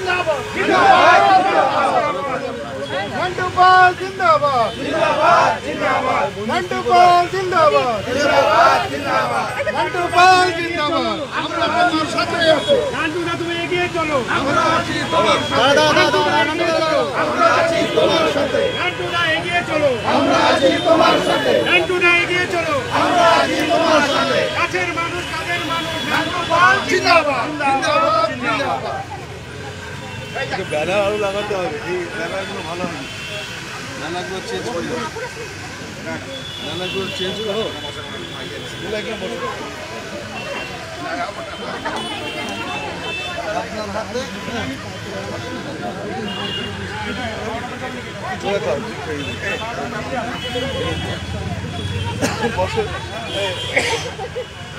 जिंदाबाद जिंदाबाद जिंदाबाद जिंदाबाद जिंदाबाद नंटूपाल जिंदाबाद जिंदाबाद जिंदाबाद नंटूपाल जिंदाबाद আমরা তোমার সাথে আছি। নান্টু না তুমি এগিয়ে চলো। আমরা আছি তোমার সাথে। দাদা দাদা আমরা আছি তোমার সাথে। নান্টু না এগিয়ে চলো। আমরা আছি তোমার সাথে। নান্টু না এগিয়ে চলো। আমরা আছি তোমার সাথে। কাছের মানুষ কাছের মানুষ। নান্টুপাল জিন্দাবাদ জিন্দাবাদ। জিন্দাবাদ। ব্যানার আরও লাগাতে হবে। এই ব্যানারগুলো ভালো হয় ব্যানারগুলো চেঞ্জ করি ব্যানারগুলো চেঞ্জ করো। বসে আপনার হাতে? চলে